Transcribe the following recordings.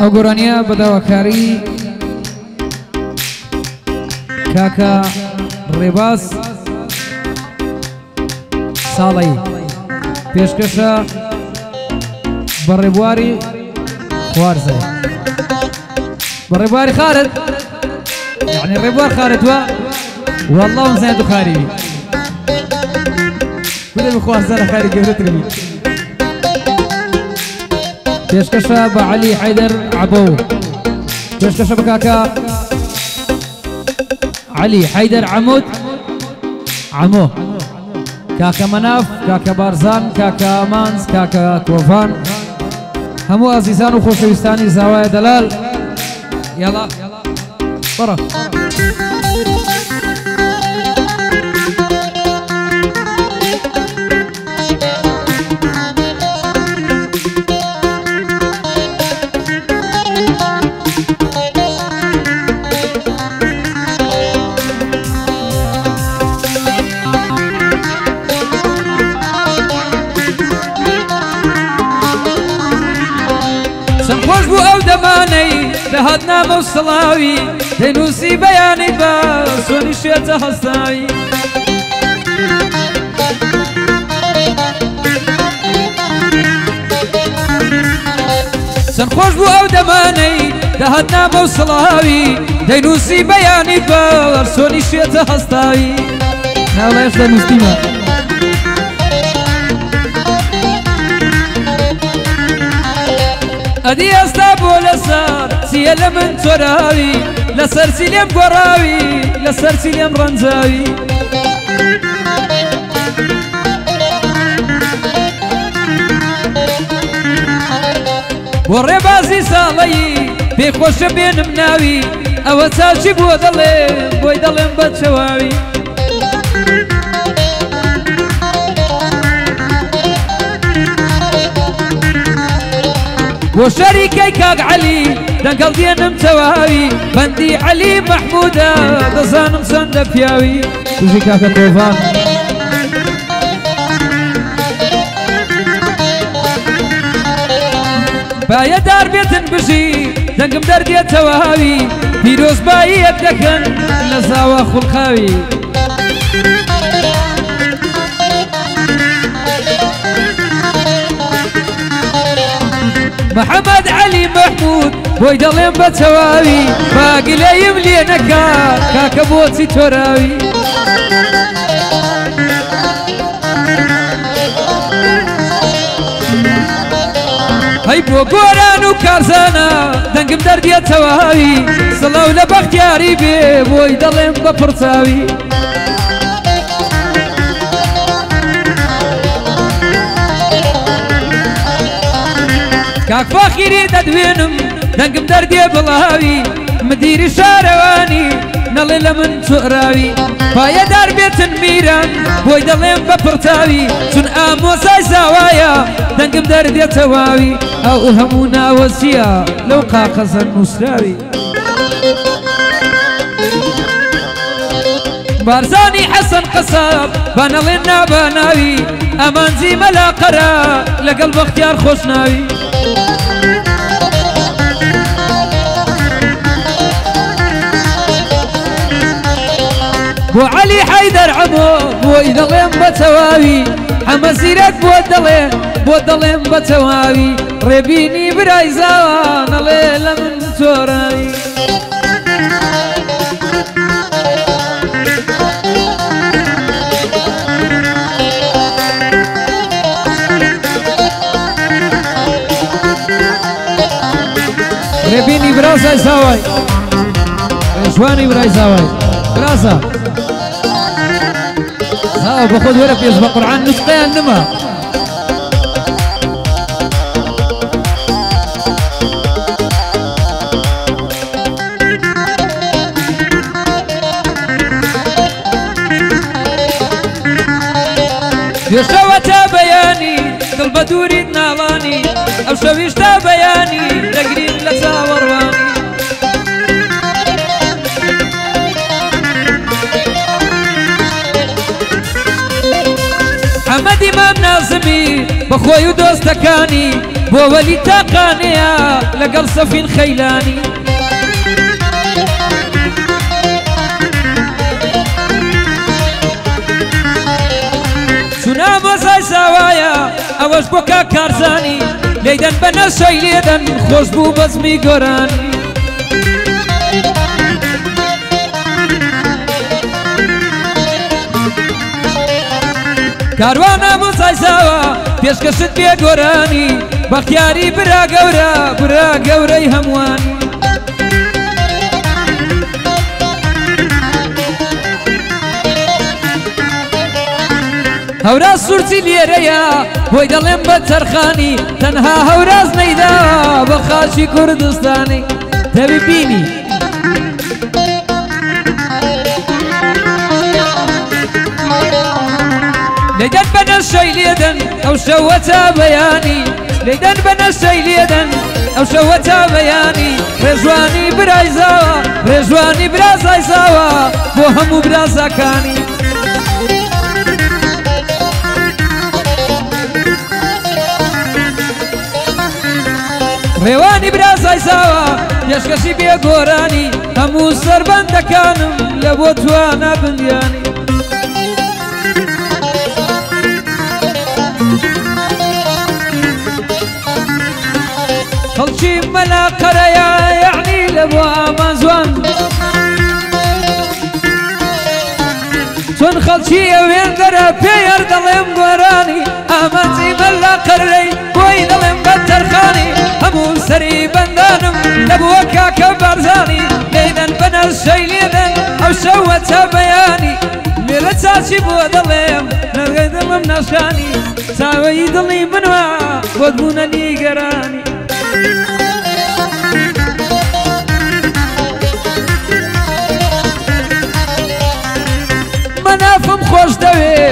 ئەو گۆرانیە بەداواکاری کاکە ڕێباز ساڵی پێشکەشە بە ڕێبواری خوارزە بە ڕێبواری خارت یعنی ڕێبوار خارتوە والله زیاد و خاری بێ خوازە لە خاری گەورەترمی پێشکەشە بە علی حیدەر عبە و پێشکەشە بکاکە علی حیدەر عمود عمو كاكا مناف كاكا بارزان كاكا مانز كاكا كوفان همو عزيزان وخوشوستاني خۆشەویستانی دلال يلا برا, بڕە هەت نامە و سڵاوی دەنووسی بەیانی بە سۆنی شێتە هەستاوی چەند خۆش بوو ئەو دەمانەی دەهت نامە و سڵاوی دەینووسی بەیانی بە سۆنی شێتە هەستاوی ناڵێش دەنووسیمە ئەدی ئێستا بۆ لەسەر سیە لە من تۆراوی لە سەرسی لێم گۆڕاوی لە سەرسی لێم ڕەنجاوی بۆ ڕێبازی ساڵەی پێخۆشە بێنم ناوی ئەوە چاچی بۆ دەڵێ بۆی دەڵێم بەچەواوی بۆ شەریکەی کاک عەلی دەگەڵ دێنم تەواوی بەندی عەلی مەحموودە دەزانم سندە پیاوی توژی کاکە تۆڤان بایەدار بێتن بژی دەنگم دەردێتەوەهاوی پیرۆزبایی یەک دەکەن لە زاوە خوڵقاوی محەممەد علی مەحمود بۆی دەڵێم بە چەواوی باگلەیم لێ نەکا کاکە بۆچی تۆراوی هەی بۆ گۆران و کارزانە دەنگم دەردیە چەواوی سڵاو لە بەختیاری بێ بۆی دەڵێم بە پرچاوی. کاک فاخیری دەدوێنم دەنگم دەردێ بڵاوی مدیری شارەوانی نەڵێ لە من چۆراوی پایەدار بێتن میران بۆی دەڵێم بە پڕتاوی چون ئامۆسای زاوایە دەنگم دەردێتەواوی ئەو هەموو ناوەزیە لەو قاقەزەر نووسراوی. بارزانی حەسن قساب بەنەڵێن نابە ناوی ئەمان زیمەلا قەرە لەگەڵ بەختیار خۆشناوی وعلي حيدر عبوب ويدلين بتواوي حمزيرك بودلين بودلين بتواوي ربيني براي زوان الليلة من توراي ربيني براي زوان الليلة من توراي ربيني براي زوان الليلة من توراي براي زوان ها باخذ ورق يسبق قرعان نسقيان نما يسوى بياني قلب دوري نالاني او شويش بياني بەخۆی و دۆستەکانی بۆ وەلی تاقانەیە لەگەڵ سەفین خەیلانی چونا بۆزای ساوایە ئەوەش بۆ کا کارزانی لەیدەن بە نەشەی لێدەن خۆش بوو بەزمی گۆرانی کاروانە مۆسایزاوە پێشکەشت پێ گۆرانی بەختیاری برا گەورە برا گەورەی هەمووان. هەورا سوورچی لێرەیە بۆی دەڵێم بە چرخانی تەنها هەوراز نەیدا بە خاچی کوردستانی دەبی بینی لەدەن بەنە شەی لێدەن ئەو شەوە تا بەیانی لەدەن بەنە شەی لێدەن ئەو شەوە تا بەیانی ڕێژوانی برای زاوە ڕێژوانی برازای زاوە بۆ هەموو برازەکانی ڕێوانی برازای زاوە یشکەشی بێگۆرانی هەموو سربەندەکانم لە بۆ توانە بندیانی مەلا قەرەیە یعنی لە بۆ ئامازۆن چۆن خەڵکی ئەوێن دەرە پێیار دەڵێم گۆرانی ئامانزی مەلا قەرەی بۆی دەڵێم بە تەرخانی هەموو سەری بەندانم لەبووە کاکە بارزانی لێدەن بەنە شەی لێدەن ئەو شەوە چە بەیانی لێرە چاچی بووە دەڵێم نەرگەی دڵم نەشانی چاوەی دڵی منوە بۆت بوونە نیگەرانی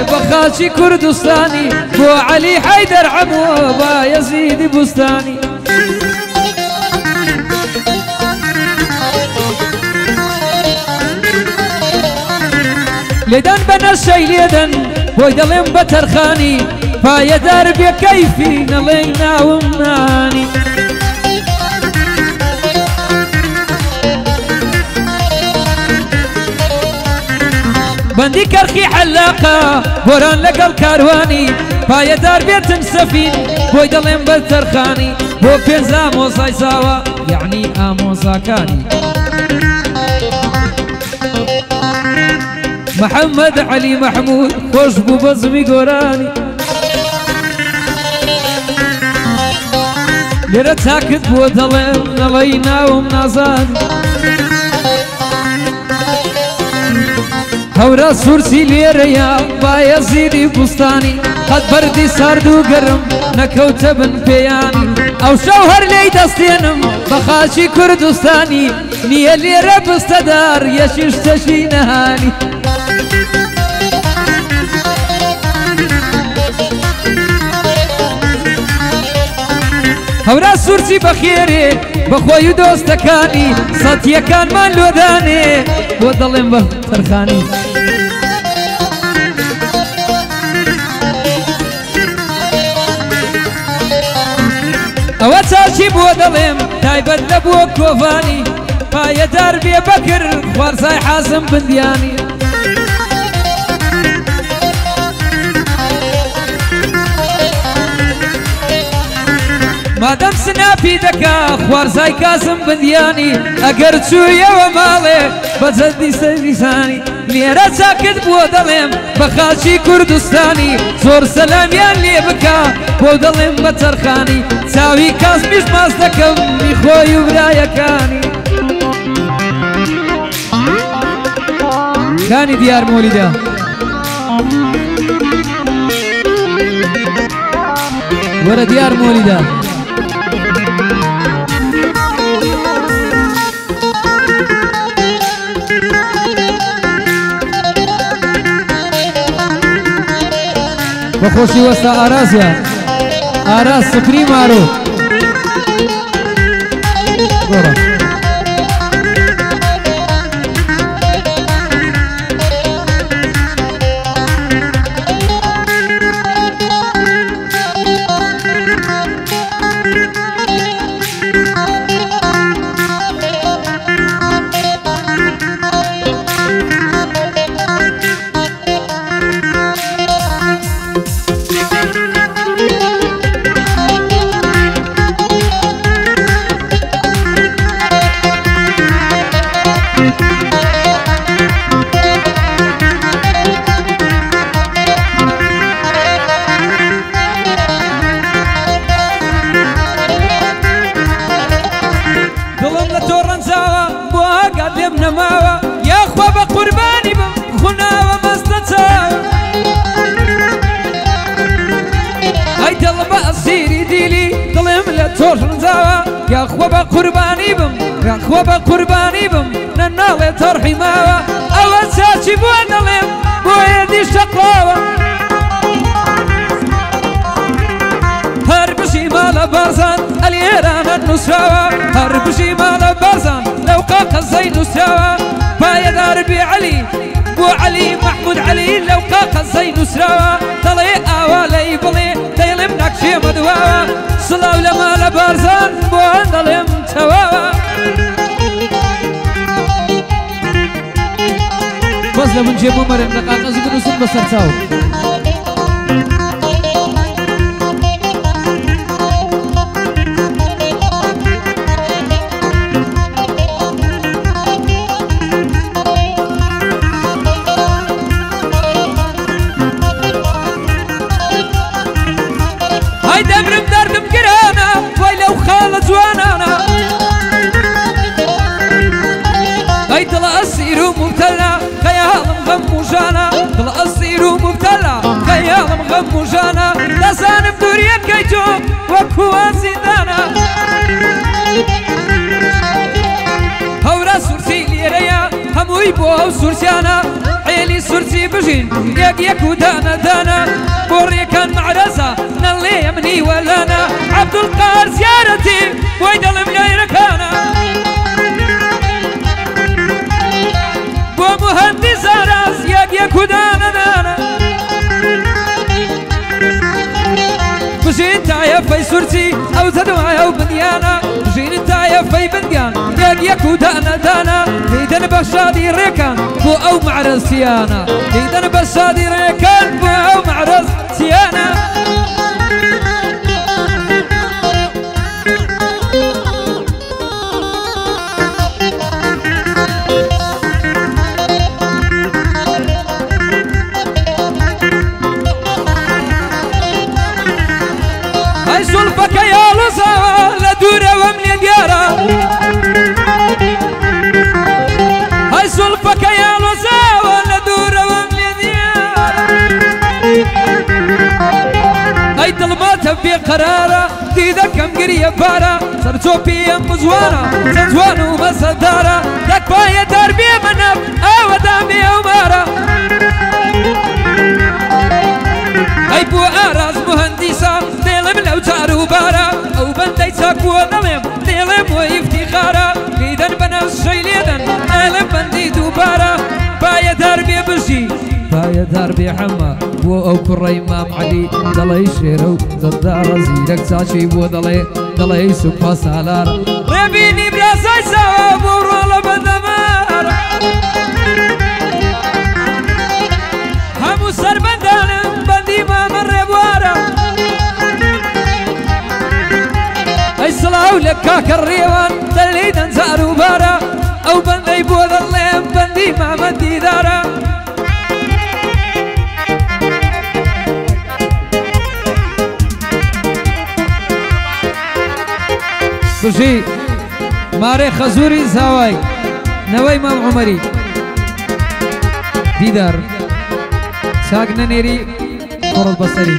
بخاشي كردستاني بو علي حيدر عبوبا يزيد بستاني لدن بنا الشي لدن بوي دلم بترخاني فايدار بيا كيفي نلينا ومناني بەندی کەرخی علاقا بۆران لەگەڵ کاروانی پایەدار بێتم سەفین بۆی دەڵێم بەتەرخانی بۆ پێنج ئامۆزای زاوە یعنی ئامۆزاکانی محەممەد علی مححمود خۆش بوو بەزمی گۆرانی لێرە تاکت بووە دەڵێم نەڵی ناوم نازانی هەورە سوورسی لێرەیە بایەزیری بستانی قەت بەری سارد و گەرم نەکەوتە بن پێیان ئەو شەو هەر لێی دەستێنم بە خاچی کوردستانی نییە لێرە بستەدار یەشیش تەشی نەهانی. هەورا سوورسی بەخێرێ بەخۆی و دۆستەکانی سەتیەکانمان لۆدانێ بۆ دەڵێن بە تەرخانی. بۆ دەڵێم تایبەت نەبووە کۆڤانی پایەدار بێ بەکر خوارزای حازم بندیانی مادەم سناپی دەکا خوارزای کازم بندیانی ئەگەر چوویەوە ماڵێ بەجەدی سەریزانی لێرە چاکرد بووە دەڵێم بە خاچی کوردستانی زۆر سەلامیان لێ بکە بۆ دەڵێم بە چرخانی چاوی کاسمیش ماس دەکەم میخۆی و برایەکانی خانی دیار مۆلیدا وەرە دیار مۆلیدا بخوشی وستا يا آراز سپری مارو گورا نسراوة هربوشي مالا بارزان لو قاق زي نسراوة بايا داربي علي بو علي محمود علي لو قاق زي نسراوة طلي اوالي بلي ديلم نكشي مدواوة صلاو لمالا بارزان بو اندلم تواوة بس لمن جيبو مرم لقاق زي نسر وازدانا هورا سورسي ليريا هموي بو سورسيانا عيلي سورسي بجين ياك ياك ودانا دانا بوري كان معرزة نالي يمني ولانا عبد القاهر زيارتي ويد المنايرة كانا بو مهندس عرز ياك ياك ودانا دانا انت في سرتي او تدوى او بنيانا جين انت في بنديان ياك ياكو دانا دانا اذا ديدن بشادي ريكان بو او معرس اذا ديدن بشادي ريكان بو او معرس تيانا دوورەوەم لێ دیارە هەی سڵپەکە یاڵۆزاوە لە دوورەوەم لێ دیارە ئەی دڵماتە بێ قەرارە دیدەکەم گریە پارە سەرچۆپیم مزوارە سەجوان و مەسەدارە دەکپایە دەربێ منە ئاوەدا بێ ئەومارە ناكو نلم نلم وافتخارا قيدا بنا الشيليدا نلم بندي دوبارا بايا دربي بجي بايا دربي حما بو او كري امام علي دلي شيرو زدار زيرك ساشي بو دلي دلي سوبا سالار ربيني براسي سوا بورو لبدمار لە کاکە ڕێوان تەلی دەنجار و بارە ئەو بەندەی بۆ دەڵێم بەندی مامەدیدارە سوژی مارێ خەزووری زاوای نەوەی مەم عمەری دیدار چاک نەنێری قڕڵ بەسەری.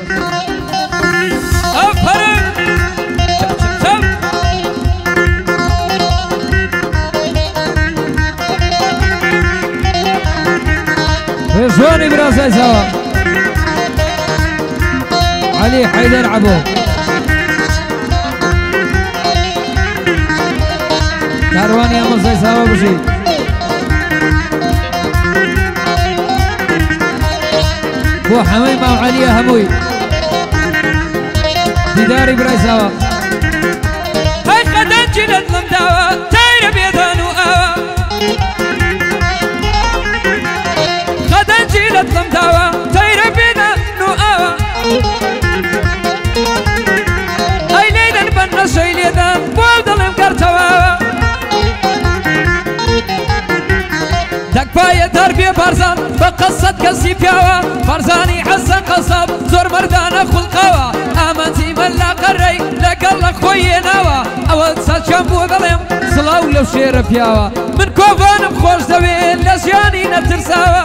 زوني براسي سوا علي حيدر عبو كاروان يا مصر سوا بشي بو حميمة علي هموي بداري براسي سوا هاي قدن جلد لمداوة تايرة بيضا داوە تەیرە بێنە نو ئاوە ئەی لێدەن بەن ڕەشەی لێدان بۆ دەڵێم کەرتەواوە دەکپایە دەربێ بارزان بە قەسەت کەسی پیاوە فەرزانی حەسە قەسەب زۆر مردانە خوڵقاوە ئامانجی من لا قەڕێی لەگەڵ لە خۆی هێناوە ئەوە سەچەم بۆ دەڵێم سڵاو لەو شێرە پیاوە من کۆڤانم خۆش دەوێت لە ژیانی نەترساوە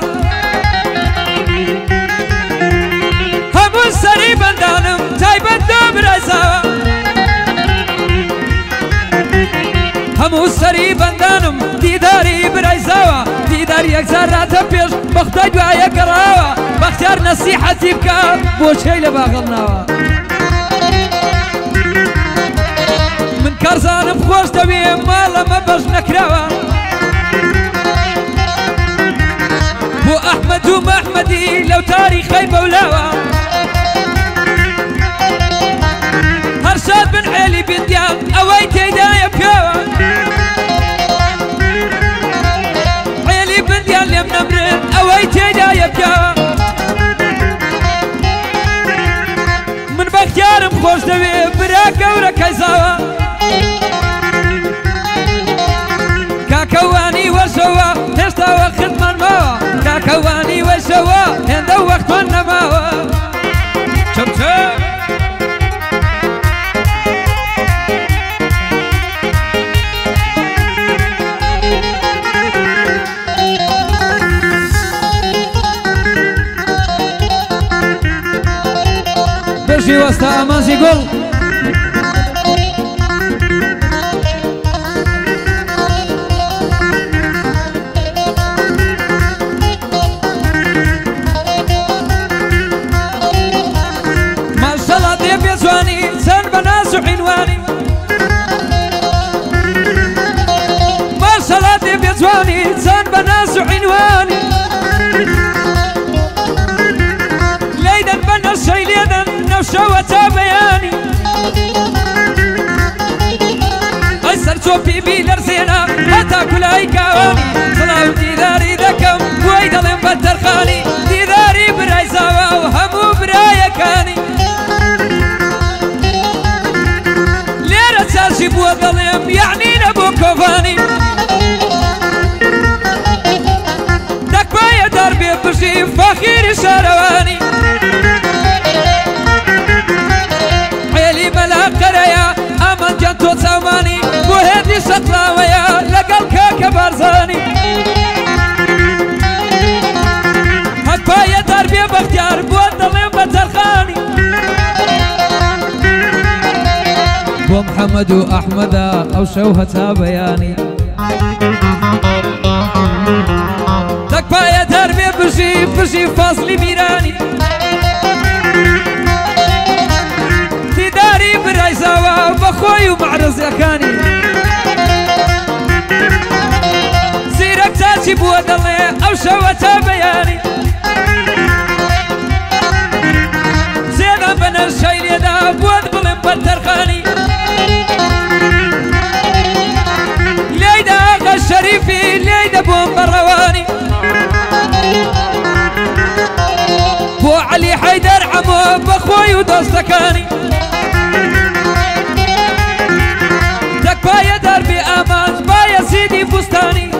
هەموو سەری بەندانم تایبەتدا برەزەوە هەموو سەری بەندانم دیداری برایزەوە دیدار یەکجار راتە پێش بەختای دوایە گەڕاوە بەختیار نەسی حەتی بکە بۆچەی لە باغڵناوە من کارزانم خۆش دەوێ ماڵەمە بەش نەکراوە بو احمد و محمدی لو تاریخی بولاوا هرشاد بن علی بن دیاب اويت يدايا پیوا علی بن دیاب لیم نمرن اوی تیدای پیوا من بختیارم خوش دوی برا گورا کزاوا القلب ما شاء الله ديب يا زواني انسان بناس وحلواني ما شاء الله ديب يا زواني انسان بناس وحلواني چۆپی بی لەرزێنە هەتا کولای کاوانی سڵاو دیداری دەکەم وی دەڵێم بە تەرخانی دیداری برای زاوا و هەموو برایەکانی لێرە چاژی بووە يعني یعنی نەبوو کۆڤانی دەکوایە دەربێ فخير فەخیری أحمد أحمد أو شوهة بياني تك بايا دربي بجي بجي فاصلي ميراني تداري براي زوا بخوي ومعرض يكاني زيرك تاتي بودلي أو شوهة بياني زيدا بنر شايل يدا بود بلن بو برواني بو علي حيدر عمو بخوي ودوستكاني دك بايا دربي امان بايا سيدي فستاني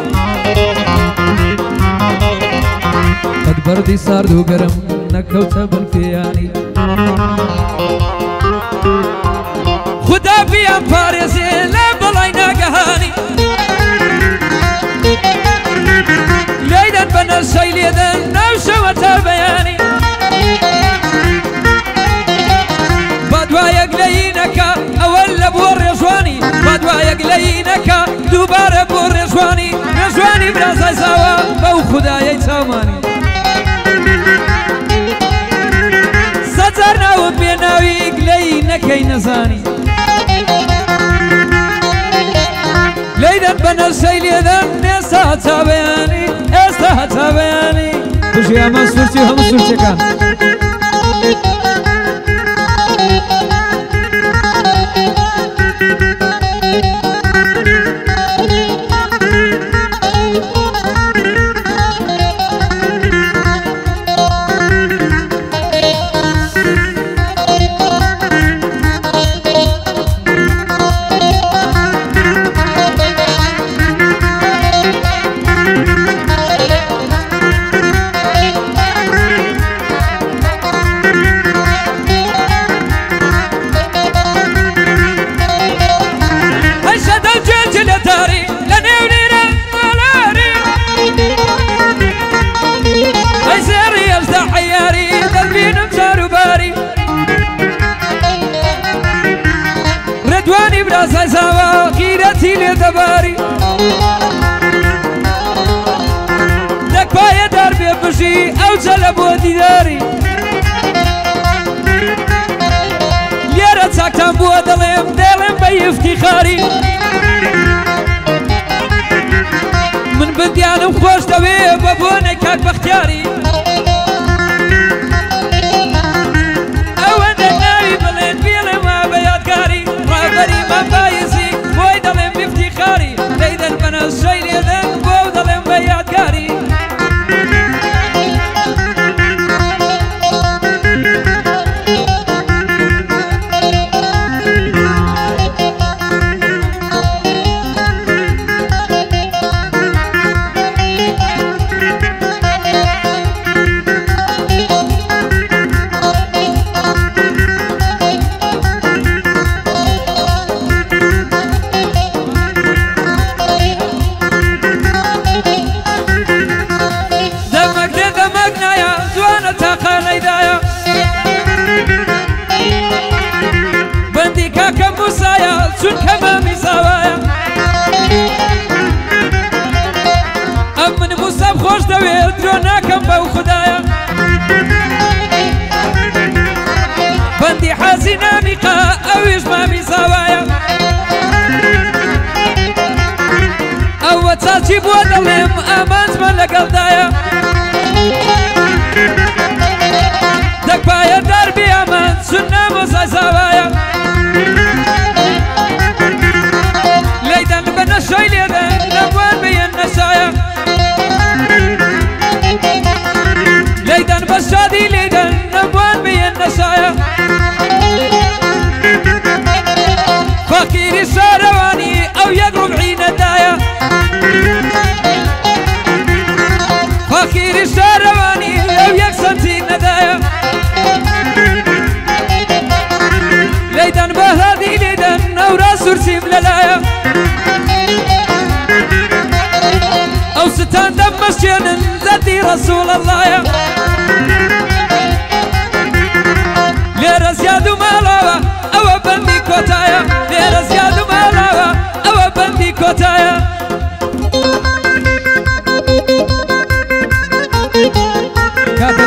قد بردي صار سارد وقرم نكوت بالفياني خدا بيان فارزي لا بلاي ناقهاني سەیلێدەن ناوشەوەتە بەیانی بە دوایەک لەینەکە ئەوەل لە بۆ ڕێژوانی بە دوایەک لەینەکە دووبارە بۆ ڕێژوانی ڕێژوانی برازای زاوە بەو خدایەی چاوانی سەجار ناوت بێ ناوی گلەی نەکەی نەزانی لیدم بنازی لیدم نستا تا بیانی نستا تا بیانی توشی هم سرچی هم سرچی کن دیداری ئەو جەلە بۆ دیداری لێرە چاکتان بووە دەڵێم دەڵێم بە یفتی خاری من بدیانم خۆش دەوێ بە بۆ نەکات بەختیاری ئەوەندە ناوی بڵێن بێڵێ ما بە یادگاری ڕابەری مەبای چی بودم ئامانز بە لەگەڵدایە دەک پایەدار بیامە سنامە سازاوایە كيري شارواني لو يكسنتي ندايم ليدن بهادي ليدن نورا سورتي مللايم أو ستان دمشقين زدي رسول الله يم ليرة زياد مالاوا أو بندي كوتايا ليرة زياد مالاوا أو بندي كوتايا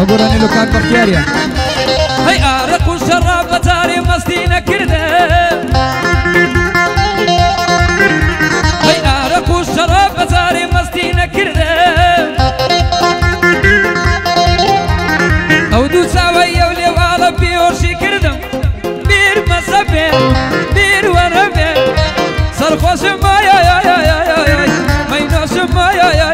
لو ئەگۆرانی لوکار بەختیاریە هەی ئارەق و شەڕا بە تاری مەستی نەکردە هەی ئارەق و شەڕا بە تاری مەستی نەکردە ئەو دوو چاوەی ئەو لێواڵە پێۆشی کردم بیر مەسە بێ بیر وەرە بێ سەرخۆشم مایە مەینۆشم مایە